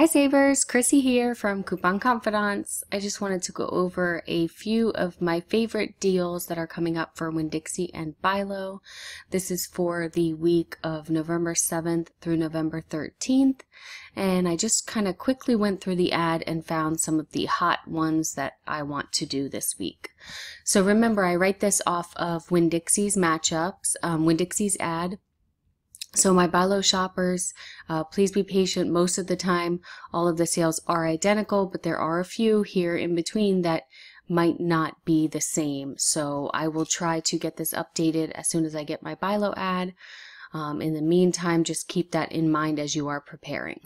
Hi Savers, Chrissy here from Coupon Confidants. I just wanted to go over a few of my favorite deals that are coming up for Winn-Dixie and Bi-Lo. This is for the week of November 7th through November 13th. And I just kind of quickly went through the ad and found some of the hot ones that I want to do this week. So remember, I write this off of Winn-Dixie's matchups, um, Winn-Dixie's ad. So my Bi-Lo shoppers, uh, please be patient. Most of the time, all of the sales are identical, but there are a few here in between that might not be the same. So I will try to get this updated as soon as I get my Bi-Lo ad. Um, in the meantime, just keep that in mind as you are preparing.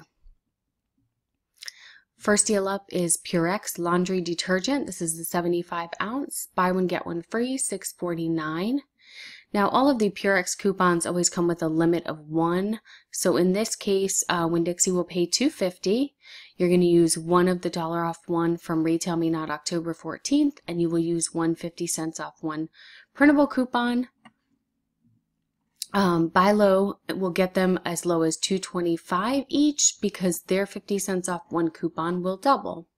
First deal up is Purex laundry detergent. This is the 75 ounce. Buy one, get one free, 649. Now, all of the Purex coupons always come with a limit of one. So in this case, uh, Winn-Dixie will pay 250 you're going to use one of the dollar off one from Retail Me Not October 14th, and you will use 150 cents off one printable coupon. Um, Bi-Lo will get them as low as 225 each because their 50 cents off one coupon will double.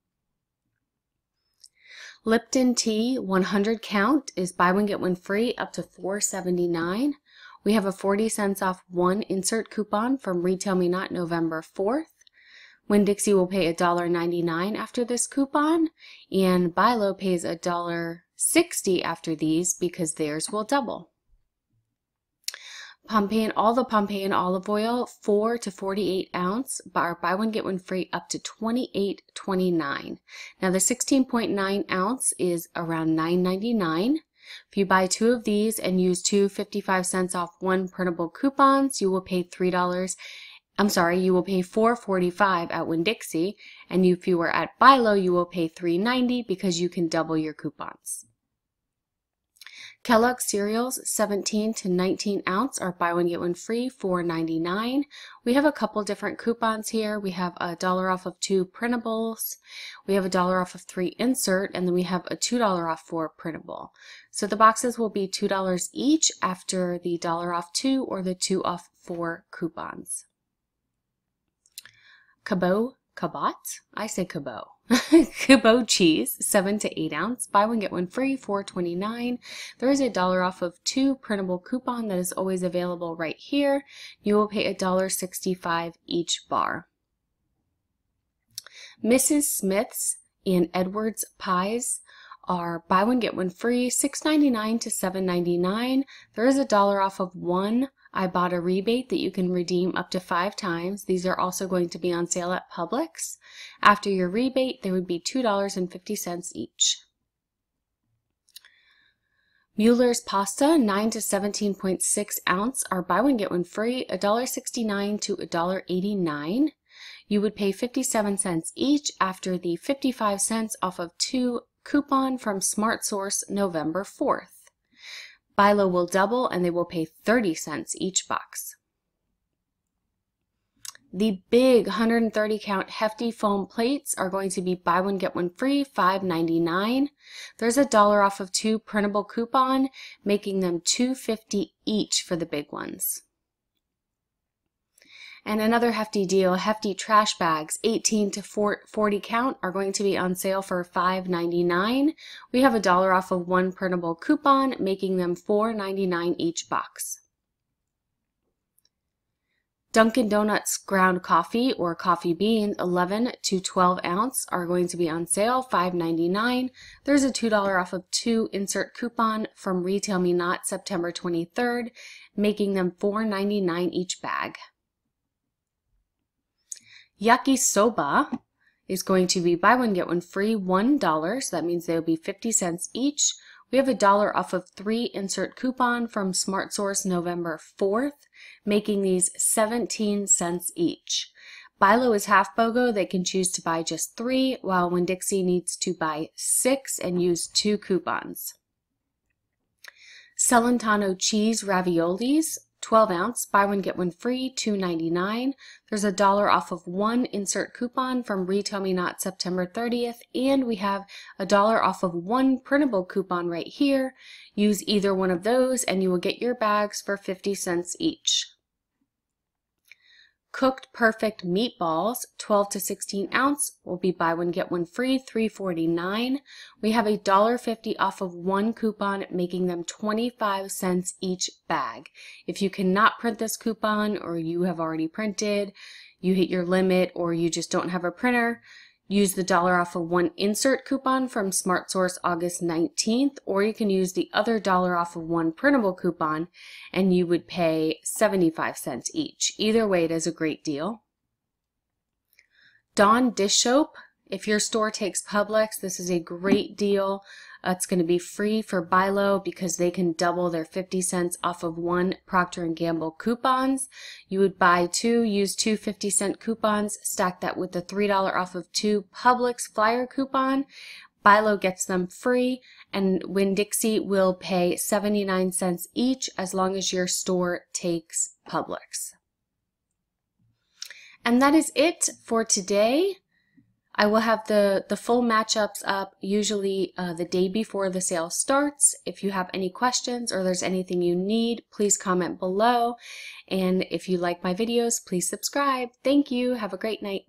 Lipton tea 100 count is buy one get one free up to 4.79. We have a 40 cents off one insert coupon from Retail Me Not November 4th. Winn-Dixie will pay $1.99 after this coupon, and Bi-Lo pays $1.60 after these because theirs will double. Pompeian, all the Pompeian olive oil, 4 to 48 ounce, buy, buy one, get one free up to 28.29. Now the 16.9 ounce is around 9.99. If you buy two of these and use two 55 cents off one printable coupons, you will pay $3. I'm sorry, you will pay $4.45 at Winn-Dixie, and if you are at Bi-Lo, you will pay $3.90 because you can double your coupons. Kellogg cereals, 17 to 19 ounce, are buy one get one free, $4.99. We have a couple different coupons here. We have a dollar off of two printables. We have a dollar off of three insert, and then we have a $2 off four printable. So the boxes will be $2 each after the dollar off two or the two off four coupons. Cabot Cabot? I say Cabot. Cabot cheese, 7 to 8 ounce. Buy one, get one free, $4.29. There is a dollar off of two printable coupon that is always available right here. You will pay $1.65 each bar. Mrs. Smith's and Edwards pies are buy one get one free, $6.99 to $7.99. There is a dollar off of one Ibotta rebate that you can redeem up to five times. These are also going to be on sale at Publix. After your rebate, they would be $2.50 each. Mueller's pasta, 9 to 17.6 ounce, are buy one get one free, $1.69 to $1.89. You would pay 57 cents each after the 55 cents off of two coupon from Smart Source November 4th. Bi-Lo will double and they will pay 30 cents each box. The big 130 count hefty foam plates are going to be buy one get one free, $5.99. There's a dollar off of two printable coupon, making them $2.50 each for the big ones. And another hefty deal, hefty trash bags, 18 to 40 count, are going to be on sale for $5.99. We have a dollar off of one printable coupon, making them $4.99 each box. Dunkin' Donuts ground coffee or coffee beans, 11 to 12 ounce, are going to be on sale, $5.99. There's a $2 off of two insert coupon from Retail Me Not September 23rd, making them $4.99 each bag. Yakisoba is going to be buy one, get one free, $1. So that means they'll be 50 cents each. We have a dollar off of three insert coupon from Smart Source November 4th, making these 17 cents each. Bi-Lo is half BOGO. They can choose to buy just three, while Winn-Dixie needs to buy six and use two coupons. Celentano cheese raviolis 12 ounce, buy one, get one free, $2.99. There's a dollar off of one insert coupon from Retail Me Not September 30th, and we have a dollar off of one printable coupon right here. Use either one of those and you will get your bags for 50 cents each. Cooked Perfect meatballs, 12 to 16 ounce, will be buy one get one free, $3.49. We have a dollar fifty off of one coupon, making them 25 cents each bag. If you cannot print this coupon or you have already printed, you hit your limit, or you just don't have a printer, use the dollar off of one insert coupon from SmartSource August 19th, or you can use the other dollar off of one printable coupon and you would pay 75 cents each. Either way, it is a great deal. Dawn dish soap. If your store takes Publix, this is a great deal. Uh, it's going to be free for Bilo because they can double their 50 cents off of one Procter & Gamble coupons. You would buy two, use two 50 cent coupons, stack that with the $3 off of two Publix flyer coupon. Bilo gets them free and Winn-Dixie will pay 79 cents each as long as your store takes Publix. And that is it for today. I will have the, the full matchups up usually uh, the day before the sale starts. If you have any questions or there's anything you need, please comment below. And if you like my videos, please subscribe. Thank you. Have a great night.